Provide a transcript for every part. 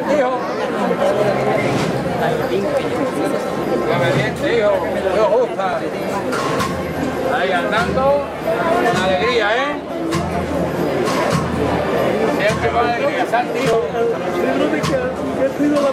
tío. Dame bien, tío. Dios gusta. Ahí andando. Alegría, ¿eh? Siempre con alegría, tío. Yo creo sido la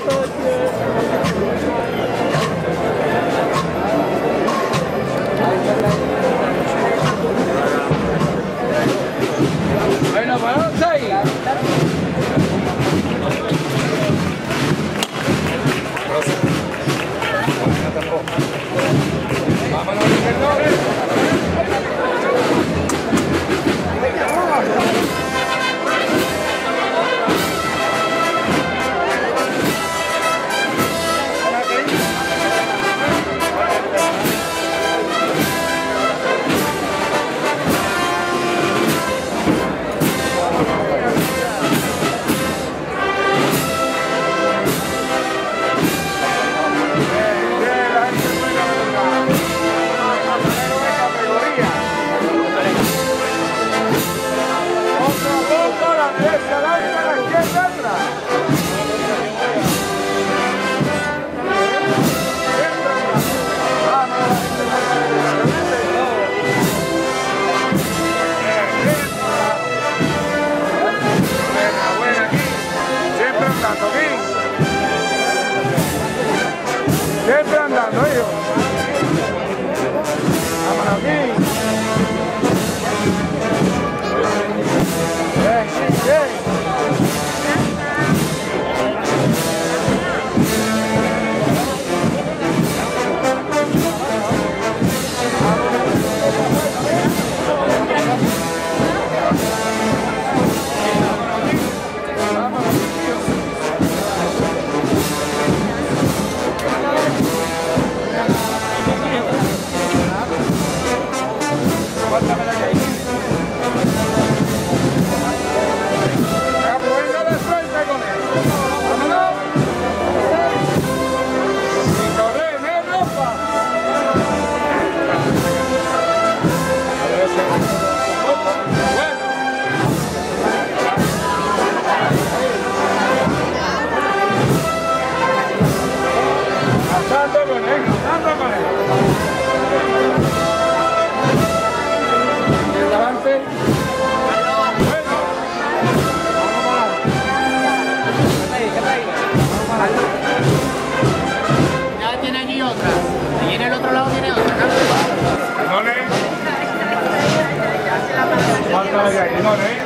Eh.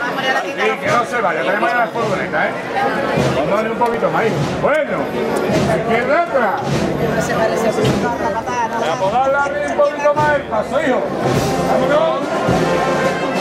Sí, que no se vaya, tenemos la furgoneta, ¿eh? Dale un poquito más, Bueno, izquierda atrás. Apogala un poquito más el paso, hijo. Vámonos.